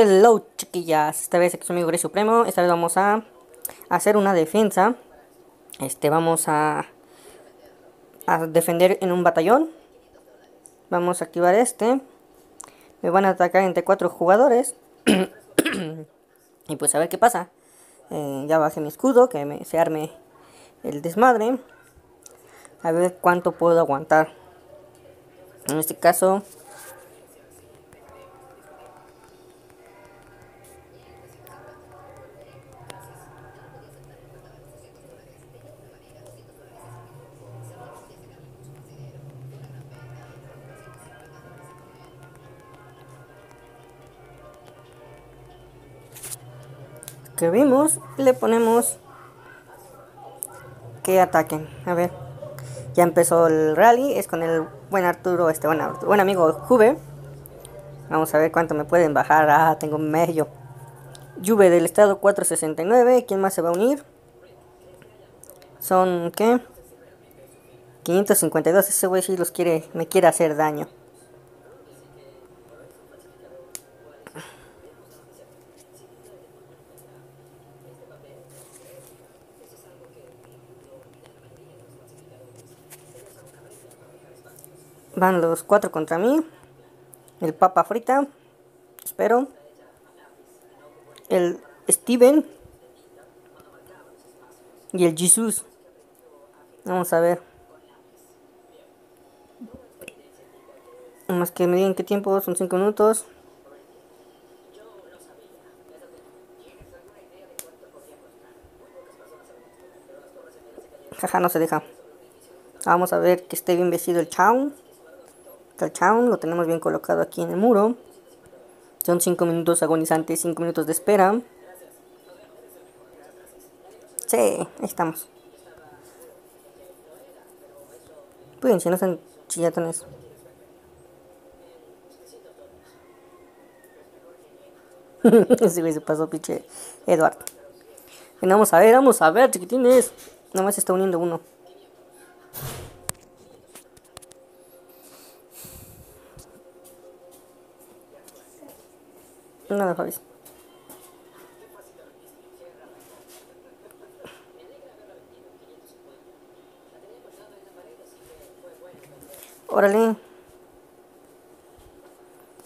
Hello chiquillas, esta vez aquí su amigo Rey Supremo, esta vez vamos a hacer una defensa, este vamos a, a defender en un batallón, vamos a activar este, me van a atacar entre cuatro jugadores, y pues a ver qué pasa, eh, ya bajé mi escudo, que me, se arme el desmadre, a ver cuánto puedo aguantar, en este caso que vimos, le ponemos que ataquen. A ver, ya empezó el rally, es con el buen Arturo, este buen, buen amigo Juve. Vamos a ver cuánto me pueden bajar. Ah, tengo medio. Juve del estado 469. ¿Quién más se va a unir? Son, ¿qué? 552. Ese güey sí los quiere, me quiere hacer daño. Van los cuatro contra mí. El Papa Frita. Espero. El Steven. Y el Jesus. Vamos a ver. Más que me digan qué tiempo. Son 5 minutos. Jaja, no se deja. Vamos a ver que esté bien vestido el Chow. Calchown, lo tenemos bien colocado aquí en el muro. Son 5 minutos agonizantes, 5 minutos de espera. Sí, ahí estamos. Pueden, si no son chillatones. Ese güey se pasó, pinche Eduardo. vamos a ver, vamos a ver, chiquitines. Nada más está uniendo uno. Nada, Fabi. Órale.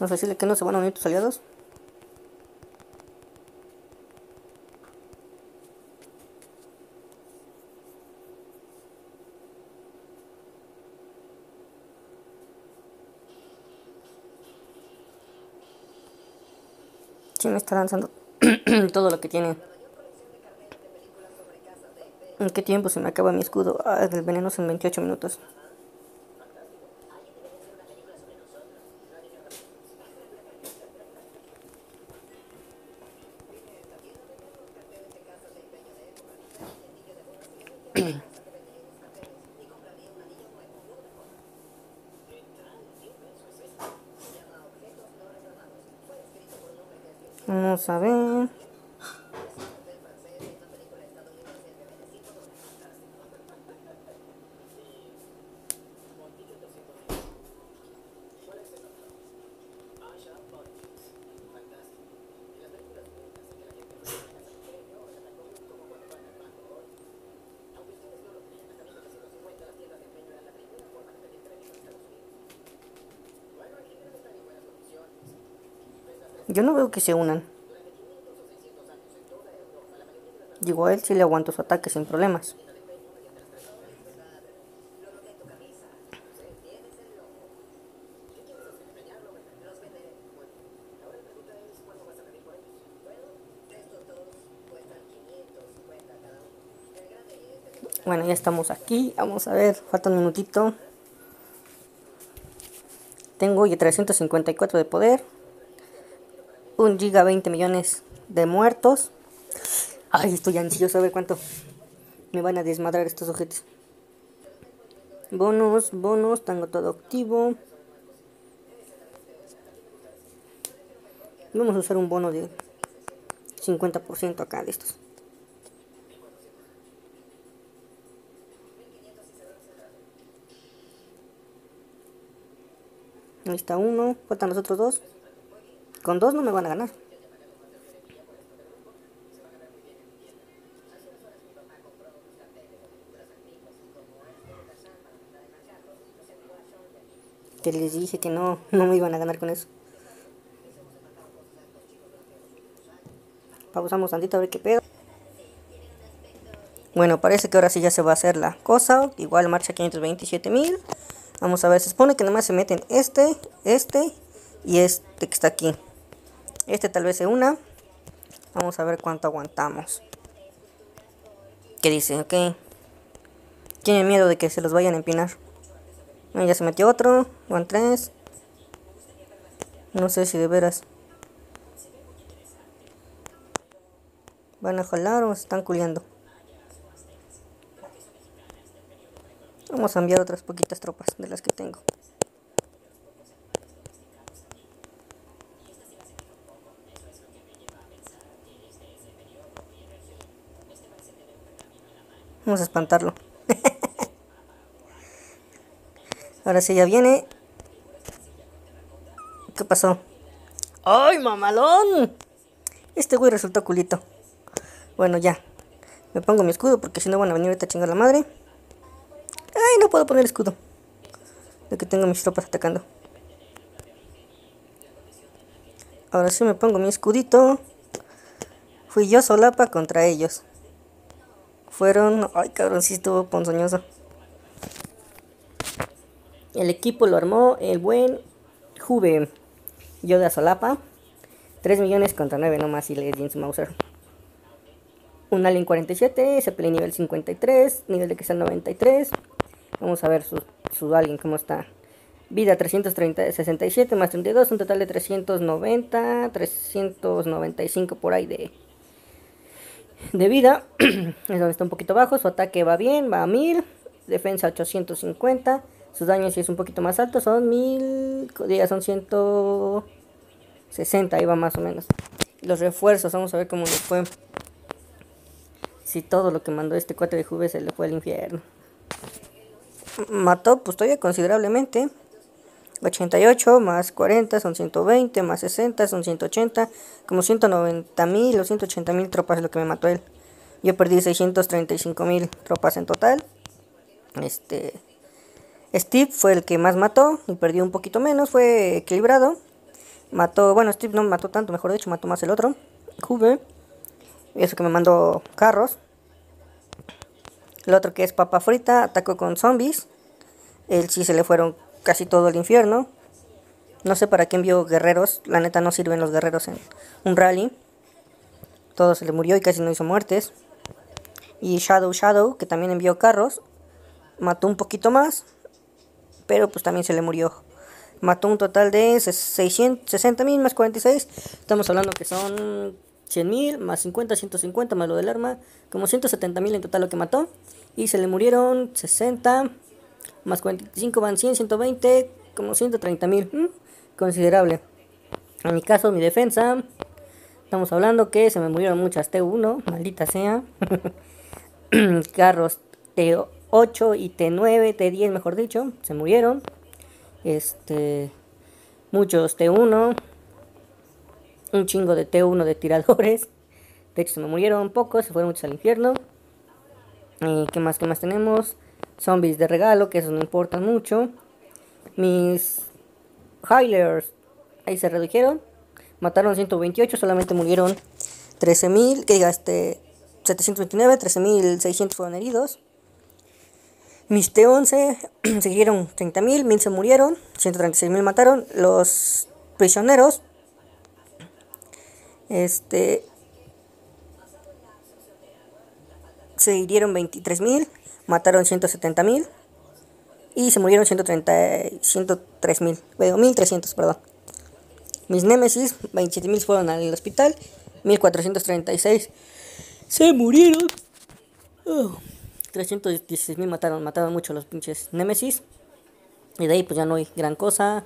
A decirle que no se van a unir tus aliados. Me está lanzando todo lo que tiene. ¿En qué tiempo se me acaba mi escudo? Ah, el veneno en 28 minutos. Vamos a. Yo no veo que se unan. Digo, él sí le aguanto su ataque sin problemas. Bueno, ya estamos aquí. Vamos a ver, falta un minutito. Tengo ya 354 de poder. Un giga 20 millones de muertos. Ay, estoy ansioso a ver cuánto me van a desmadrar estos objetos. Bonos, bonos, tengo todo activo. Vamos a usar un bono de 50% acá de estos. Ahí está uno, faltan los otros dos. Con dos no me van a ganar. Que les dije que no, no me iban a ganar con eso. Pausamos tantito a ver qué pedo. Bueno, parece que ahora sí ya se va a hacer la cosa. Igual marcha 527.000. Vamos a ver, se supone que nomás se meten este, este y este que está aquí. Este tal vez se una. Vamos a ver cuánto aguantamos. ¿Qué dice? Ok. Tiene miedo de que se los vayan a empinar. Ya se metió otro. Van tres. No sé si de veras. ¿Van a jalar o se están culiando? Vamos a enviar otras poquitas tropas de las que tengo. Vamos a espantarlo. Ahora sí ya viene. ¿Qué pasó? ¡Ay, mamalón! Este güey resultó culito. Bueno, ya. Me pongo mi escudo porque si no van a venir ahorita a chingar la madre. Ay, no puedo poner escudo. De que tengo mis tropas atacando. Ahora sí me pongo mi escudito. Fui yo solapa contra ellos. Fueron... Ay, cabrón, sí estuvo ponzoñoso. El equipo lo armó el buen Juve. Yo de solapa. 3 millones contra 9 nomás y le James Mauser un Alien 47, Zeppelin nivel 53, nivel de sea 93. Vamos a ver su, su Alien cómo está. Vida 330, 67 más 32, un total de 390, 395 por ahí de, de vida. es donde está un poquito bajo, su ataque va bien, va a 1000, defensa 850, sus daños si es un poquito más alto, son 1000, ya son 160, ahí va más o menos. Los refuerzos, vamos a ver cómo les fue si todo lo que mandó este cuate de Juve se le fue al infierno. Mató pues todavía considerablemente. 88 más 40 son 120, más 60 son 180, como 190 mil o 180 mil tropas es lo que me mató él. Yo perdí 635 mil tropas en total. Este Steve fue el que más mató y perdió un poquito menos, fue equilibrado. Mató, bueno, Steve no mató tanto, mejor dicho, mató más el otro. Y eso que me mandó carros. El otro que es papa frita, atacó con zombies. Él sí se le fueron casi todo el infierno. No sé para qué envió guerreros. La neta no sirven los guerreros en un rally. Todo se le murió y casi no hizo muertes. Y Shadow Shadow, que también envió carros. Mató un poquito más. Pero pues también se le murió. Mató un total de 660 mil más 46. Estamos hablando que son 100 mil más 50, 150 más lo del arma, como 170 mil en total lo que mató. Y se le murieron 60 más 45 van 100, 120, como 130 mil. Mm, considerable. En mi caso, mi defensa, estamos hablando que se me murieron muchas T1, maldita sea. Carros T8 y T9, T10 mejor dicho, se murieron. Este, muchos T1, un chingo de T1 de tiradores. De hecho, se me murieron pocos, se fueron muchos al infierno. ¿Y qué más? ¿Qué más tenemos? Zombies de regalo, que esos no importan mucho. Mis Hylers, ahí se redujeron. Mataron 128, solamente murieron 13.000, que diga, este, 729, 13.600 fueron heridos. Mis T11 siguieron 30.000, 1.000 se murieron, 136.000 mataron. Los prisioneros este. Se hirieron 23.000, mataron 170.000 y se murieron 130, 103.000, bueno, 1.300, perdón. Mis Némesis, 27.000 fueron al hospital, 1.436 se murieron. Oh, 316.000 mataron, mataron mucho los pinches Némesis. Y de ahí pues ya no hay gran cosa.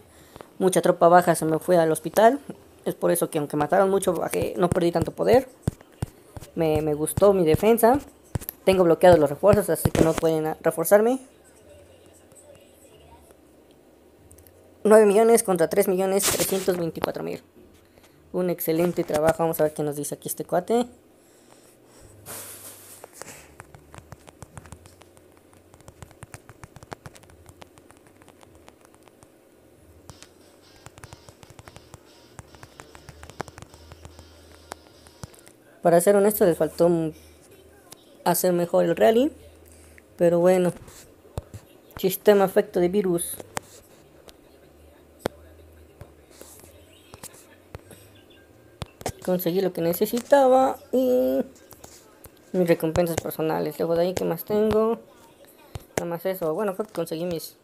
Mucha tropa baja se me fue al hospital. Es por eso que aunque mataron mucho, no perdí tanto poder. Me, gustó mi defensa. Tengo bloqueados los refuerzos, así que no pueden reforzarme. 9 millones contra 3 millones 324 mil. Un excelente trabajo. Vamos a ver qué nos dice aquí este cuate. Para ser honesto, les faltó hacer mejor el rally. Pero bueno. Sistema efecto de virus. Conseguí lo que necesitaba y mis recompensas personales. Luego de ahí, ¿qué más tengo? Nada más eso. Bueno, creo que conseguí mis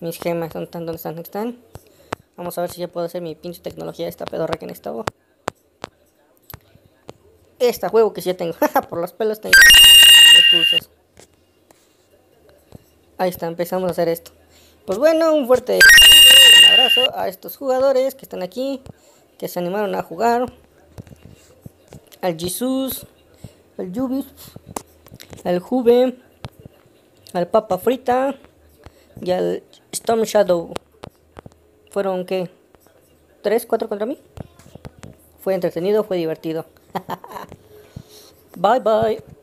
mis gemas. ¿Dónde están? ¿Dónde están? ¿Dónde están? Vamos a ver si ya puedo hacer mi pinche tecnología esta pedorra que necesitaba. Esta juego que sí ya tengo. Por los pelos tengo recursos. Ahí está, empezamos a hacer esto. Pues bueno, un fuerte un abrazo a estos jugadores que están aquí, que se animaron a jugar. Al Jesus, al Jubis, al Juve, al Papa Frita y al Storm Shadow. ¿Fueron qué? ¿Tres, cuatro contra mí? Fue entretenido, fue divertido. bye bye.